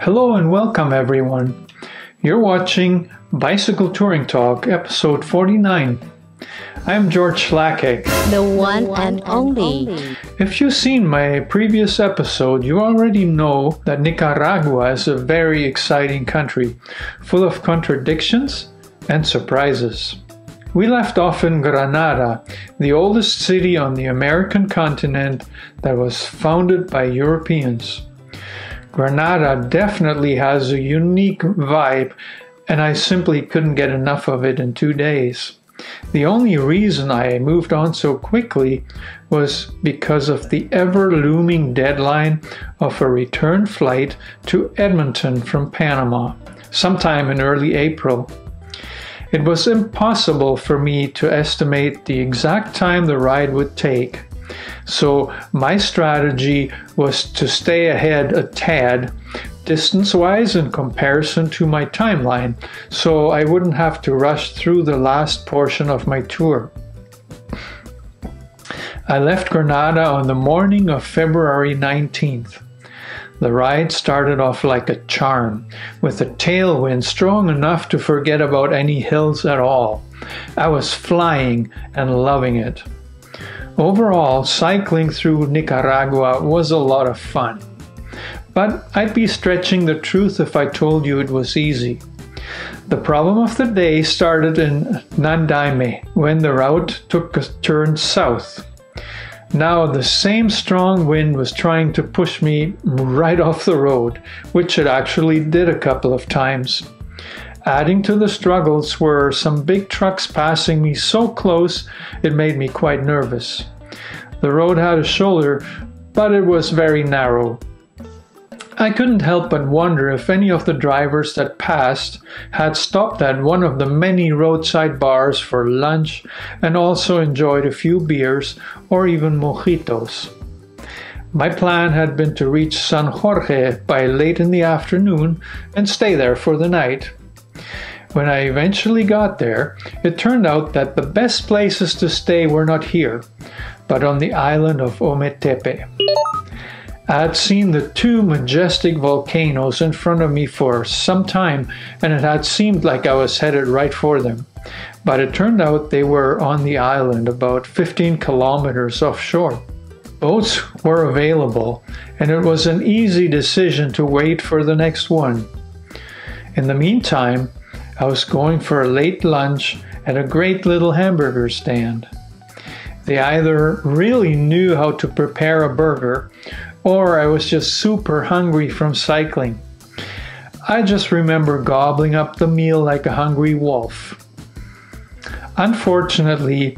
Hello and welcome everyone. You're watching Bicycle Touring Talk, episode 49. I'm George Schlagheck. The one and only. If you've seen my previous episode, you already know that Nicaragua is a very exciting country, full of contradictions and surprises. We left off in Granada, the oldest city on the American continent that was founded by Europeans. Granada definitely has a unique vibe, and I simply couldn't get enough of it in two days. The only reason I moved on so quickly was because of the ever looming deadline of a return flight to Edmonton from Panama, sometime in early April. It was impossible for me to estimate the exact time the ride would take. So my strategy was to stay ahead a tad distance wise in comparison to my timeline, so I wouldn't have to rush through the last portion of my tour. I left Granada on the morning of February 19th. The ride started off like a charm, with a tailwind strong enough to forget about any hills at all. I was flying and loving it. Overall, cycling through Nicaragua was a lot of fun. But I'd be stretching the truth if I told you it was easy. The problem of the day started in Nandaime when the route took a turn south. Now the same strong wind was trying to push me right off the road, which it actually did a couple of times. Adding to the struggles were some big trucks passing me so close it made me quite nervous. The road had a shoulder, but it was very narrow. I couldn't help but wonder if any of the drivers that passed had stopped at one of the many roadside bars for lunch and also enjoyed a few beers or even mojitos. My plan had been to reach San Jorge by late in the afternoon and stay there for the night. When I eventually got there, it turned out that the best places to stay were not here, but on the island of Ometepe. I had seen the two majestic volcanoes in front of me for some time, and it had seemed like I was headed right for them. But it turned out they were on the island about 15 kilometers offshore. Boats were available, and it was an easy decision to wait for the next one. In the meantime, I was going for a late lunch at a great little hamburger stand. They either really knew how to prepare a burger or I was just super hungry from cycling. I just remember gobbling up the meal like a hungry wolf. Unfortunately,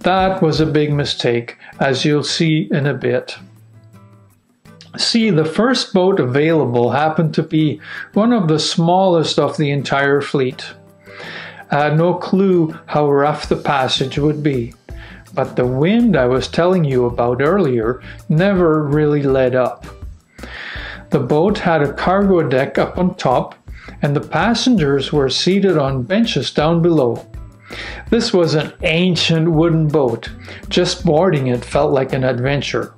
that was a big mistake, as you'll see in a bit. See, the first boat available happened to be one of the smallest of the entire fleet. I had no clue how rough the passage would be, but the wind I was telling you about earlier never really let up. The boat had a cargo deck up on top, and the passengers were seated on benches down below. This was an ancient wooden boat. Just boarding it felt like an adventure.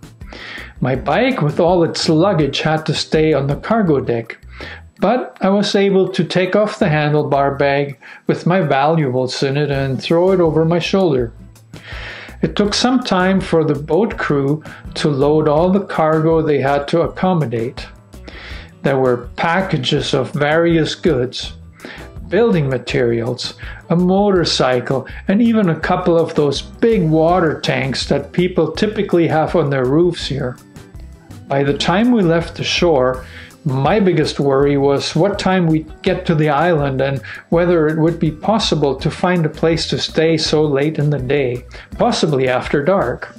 My bike with all its luggage had to stay on the cargo deck, but I was able to take off the handlebar bag with my valuables in it and throw it over my shoulder. It took some time for the boat crew to load all the cargo they had to accommodate. There were packages of various goods, building materials, a motorcycle, and even a couple of those big water tanks that people typically have on their roofs here. By the time we left the shore, my biggest worry was what time we'd get to the island and whether it would be possible to find a place to stay so late in the day, possibly after dark.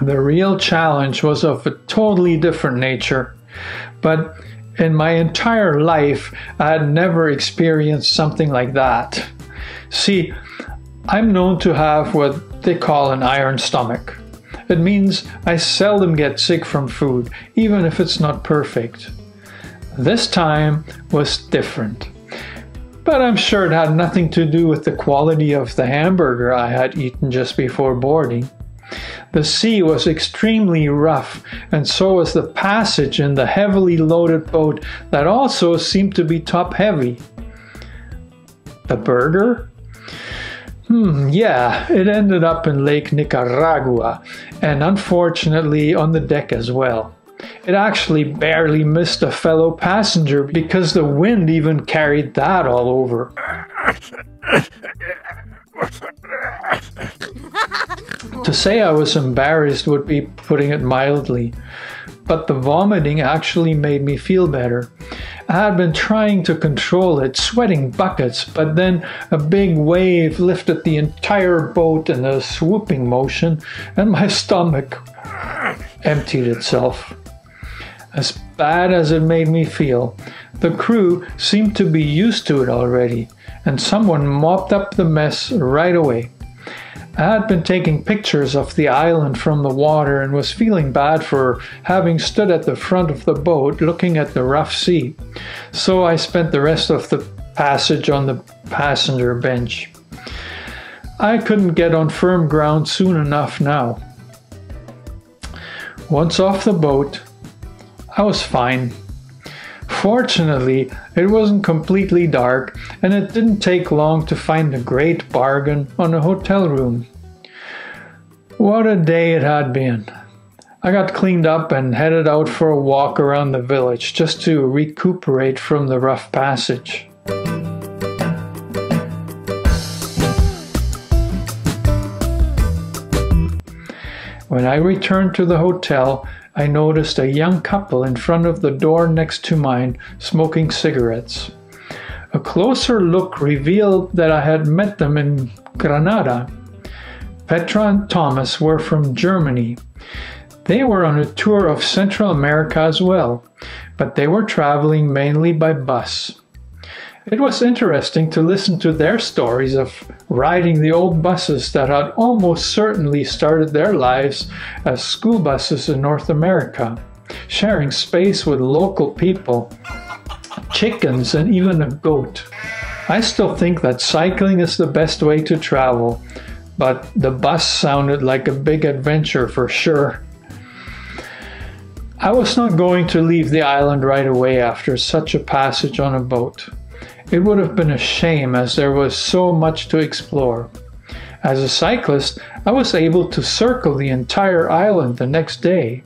The real challenge was of a totally different nature, but in my entire life, I had never experienced something like that. See, I'm known to have what they call an iron stomach. It means I seldom get sick from food, even if it's not perfect. This time was different. But I'm sure it had nothing to do with the quality of the hamburger I had eaten just before boarding. The sea was extremely rough, and so was the passage in the heavily loaded boat that also seemed to be top heavy. The burger? Hmm, yeah, it ended up in Lake Nicaragua, and unfortunately on the deck as well. It actually barely missed a fellow passenger because the wind even carried that all over. to say I was embarrassed would be putting it mildly, but the vomiting actually made me feel better. I had been trying to control it, sweating buckets, but then a big wave lifted the entire boat in a swooping motion, and my stomach emptied itself. As bad as it made me feel, the crew seemed to be used to it already, and someone mopped up the mess right away. I had been taking pictures of the island from the water and was feeling bad for having stood at the front of the boat looking at the rough sea, so I spent the rest of the passage on the passenger bench. I couldn't get on firm ground soon enough now. Once off the boat, I was fine. Fortunately, it wasn't completely dark, and it didn't take long to find a great bargain on a hotel room. What a day it had been! I got cleaned up and headed out for a walk around the village just to recuperate from the rough passage. I returned to the hotel, I noticed a young couple in front of the door next to mine smoking cigarettes. A closer look revealed that I had met them in Granada. Petra and Thomas were from Germany. They were on a tour of Central America as well, but they were traveling mainly by bus. It was interesting to listen to their stories of riding the old buses that had almost certainly started their lives as school buses in North America, sharing space with local people, chickens, and even a goat. I still think that cycling is the best way to travel, but the bus sounded like a big adventure for sure. I was not going to leave the island right away after such a passage on a boat. It would have been a shame as there was so much to explore. As a cyclist, I was able to circle the entire island the next day.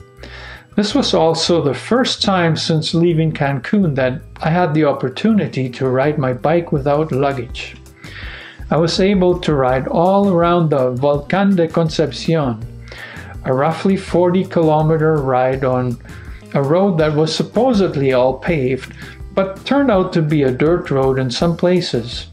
This was also the first time since leaving Cancun that I had the opportunity to ride my bike without luggage. I was able to ride all around the Volcan de Concepcion, a roughly 40 kilometer ride on a road that was supposedly all paved, but turned out to be a dirt road in some places.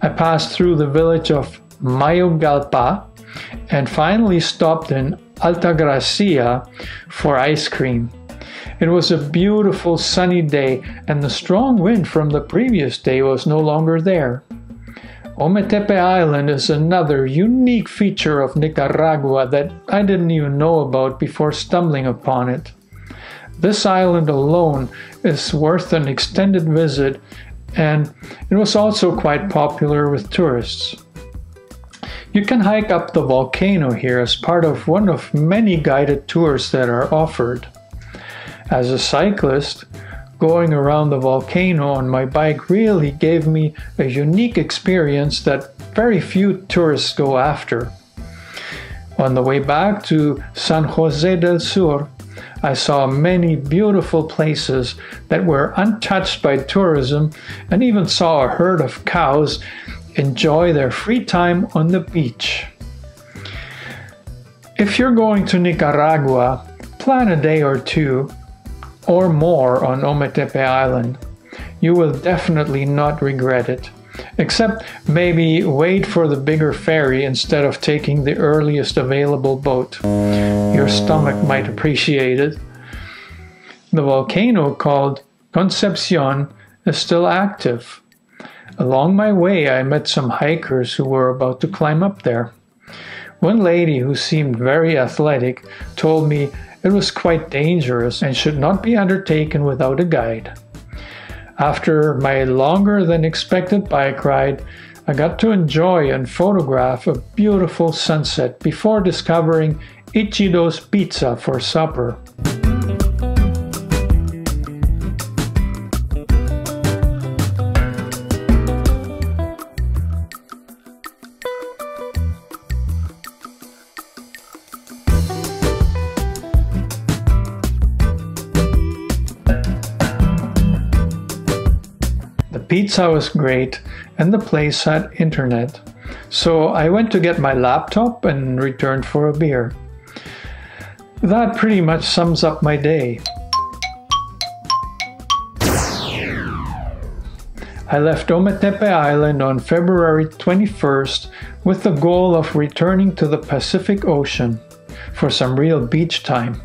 I passed through the village of Moyogalpa and finally stopped in Altagracia for ice cream. It was a beautiful sunny day and the strong wind from the previous day was no longer there. Ometepe Island is another unique feature of Nicaragua that I didn't even know about before stumbling upon it. This island alone is worth an extended visit, and it was also quite popular with tourists. You can hike up the volcano here as part of one of many guided tours that are offered. As a cyclist, going around the volcano on my bike really gave me a unique experience that very few tourists go after. On the way back to San Jose del Sur, I saw many beautiful places that were untouched by tourism and even saw a herd of cows enjoy their free time on the beach. If you're going to Nicaragua, plan a day or two or more on Ometepe Island. You will definitely not regret it. Except maybe wait for the bigger ferry instead of taking the earliest available boat. Your stomach might appreciate it. The volcano called Concepcion is still active. Along my way, I met some hikers who were about to climb up there. One lady who seemed very athletic told me it was quite dangerous and should not be undertaken without a guide. After my longer than expected bike ride, I got to enjoy and photograph a beautiful sunset before discovering Ichido's Pizza for supper. Pizza was great and the place had internet. So I went to get my laptop and returned for a beer. That pretty much sums up my day. I left Ometepe Island on February 21st with the goal of returning to the Pacific Ocean for some real beach time.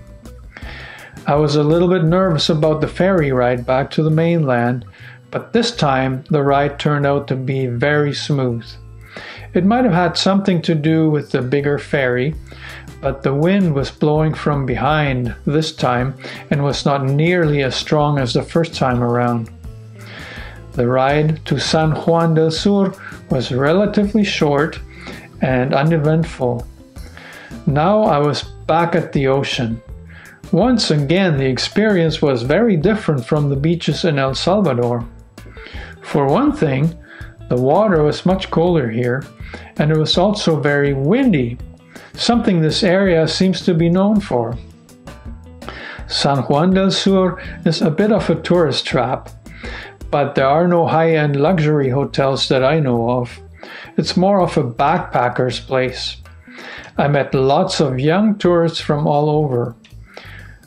I was a little bit nervous about the ferry ride back to the mainland, but this time the ride turned out to be very smooth. It might have had something to do with the bigger ferry, but the wind was blowing from behind this time and was not nearly as strong as the first time around. The ride to San Juan del Sur was relatively short and uneventful. Now I was back at the ocean. Once again, the experience was very different from the beaches in El Salvador. For one thing, the water was much colder here, and it was also very windy, something this area seems to be known for. San Juan del Sur is a bit of a tourist trap, but there are no high end luxury hotels that I know of. It's more of a backpacker's place. I met lots of young tourists from all over.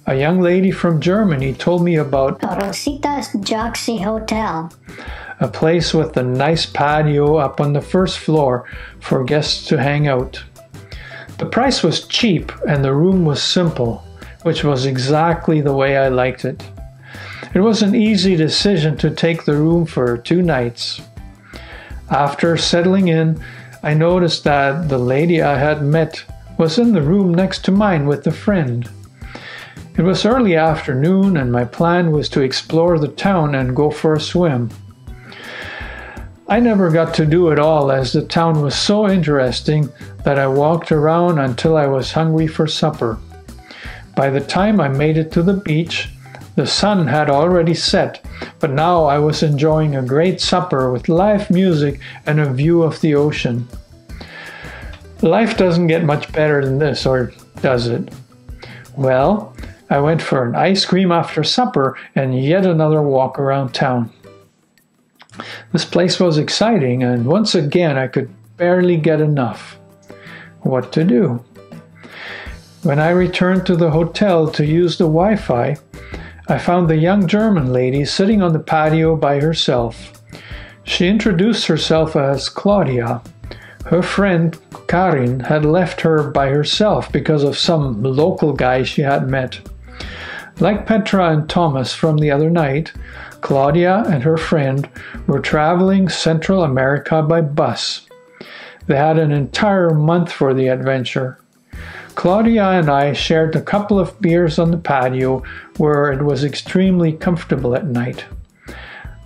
A young lady from Germany told me about Rosita's Joxy Hotel. a place with a nice patio up on the first floor for guests to hang out. The price was cheap and the room was simple, which was exactly the way I liked it. It was an easy decision to take the room for two nights. After settling in, I noticed that the lady I had met was in the room next to mine with a friend. It was early afternoon, and my plan was to explore the town and go for a swim. I never got to do it all as the town was so interesting that I walked around until I was hungry for supper. By the time I made it to the beach, the sun had already set, but now I was enjoying a great supper with live music and a view of the ocean. Life doesn't get much better than this, or does it? Well, I went for an ice cream after supper and yet another walk around town. This place was exciting, and once again I could barely get enough. What to do? When I returned to the hotel to use the Wi Fi, I found the young German lady sitting on the patio by herself. She introduced herself as Claudia. Her friend Karin had left her by herself because of some local guy she had met. Like Petra and Thomas from the other night, Claudia and her friend were traveling Central America by bus. They had an entire month for the adventure. Claudia and I shared a couple of beers on the patio where it was extremely comfortable at night.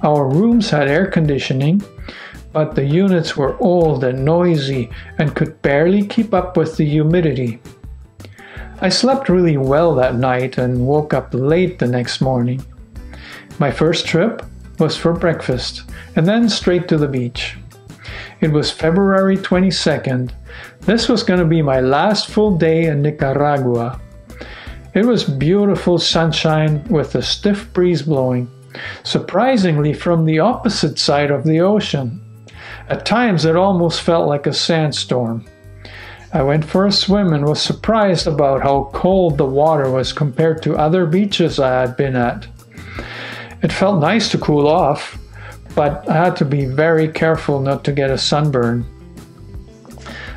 Our rooms had air conditioning, but the units were old and noisy and could barely keep up with the humidity. I slept really well that night and woke up late the next morning. My first trip was for breakfast and then straight to the beach. It was February 22nd. This was going to be my last full day in Nicaragua. It was beautiful sunshine with a stiff breeze blowing, surprisingly from the opposite side of the ocean. At times it almost felt like a sandstorm. I went for a swim and was surprised about how cold the water was compared to other beaches I had been at. It felt nice to cool off, but I had to be very careful not to get a sunburn.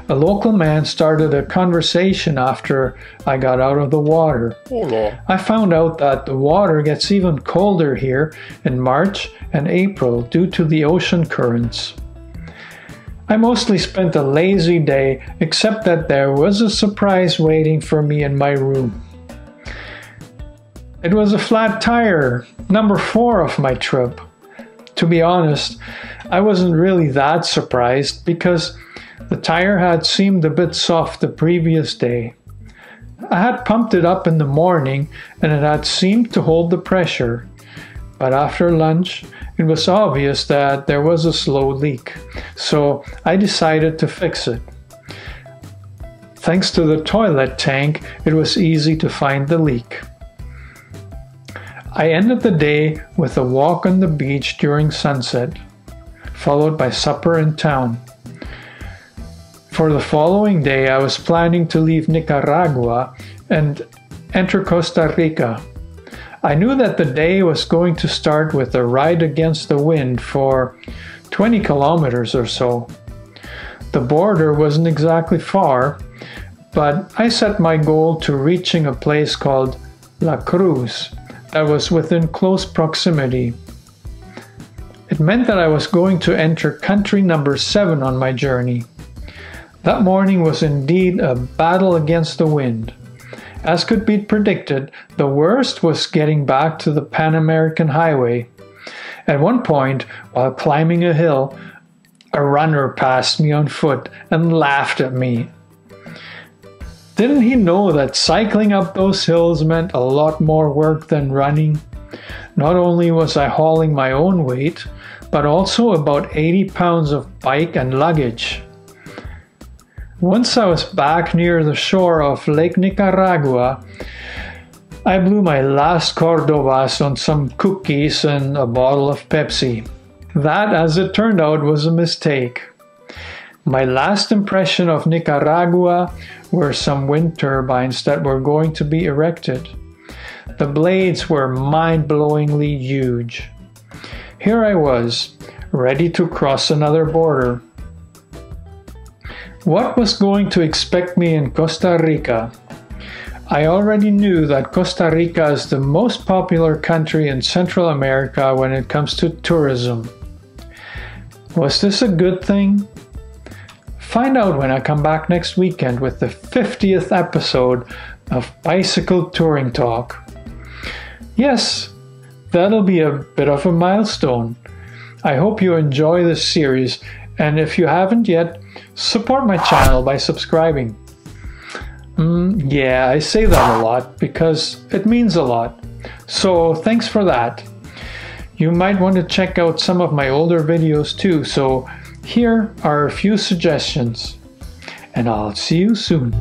A local man started a conversation after I got out of the water. Hola. I found out that the water gets even colder here in March and April due to the ocean currents. I mostly spent a lazy day, except that there was a surprise waiting for me in my room. It was a flat tire, number four of my trip. To be honest, I wasn't really that surprised because the tire had seemed a bit soft the previous day. I had pumped it up in the morning and it had seemed to hold the pressure. But after lunch, it was obvious that there was a slow leak, so I decided to fix it. Thanks to the toilet tank, it was easy to find the leak. I ended the day with a walk on the beach during sunset, followed by supper in town. For the following day, I was planning to leave Nicaragua and enter Costa Rica. I knew that the day was going to start with a ride against the wind for 20 kilometers or so. The border wasn't exactly far, but I set my goal to reaching a place called La Cruz that was within close proximity. It meant that I was going to enter country number seven on my journey. That morning was indeed a battle against the wind. As could be predicted, the worst was getting back to the Pan American Highway. At one point, while climbing a hill, a runner passed me on foot and laughed at me. Didn't he know that cycling up those hills meant a lot more work than running? Not only was I hauling my own weight, but also about 80 pounds of bike and luggage. Once I was back near the shore of Lake Nicaragua, I blew my last Cordobas on some cookies and a bottle of Pepsi. That, as it turned out, was a mistake. My last impression of Nicaragua were some wind turbines that were going to be erected. The blades were mind blowingly huge. Here I was, ready to cross another border. What was going to expect me in Costa Rica? I already knew that Costa Rica is the most popular country in Central America when it comes to tourism. Was this a good thing? Find out when I come back next weekend with the 50th episode of Bicycle Touring Talk. Yes, that'll be a bit of a milestone. I hope you enjoy this series, and if you haven't yet, Support my channel by subscribing. Mm, yeah, I say that a lot because it means a lot. So thanks for that. You might want to check out some of my older videos too, so here are a few suggestions. And I'll see you soon.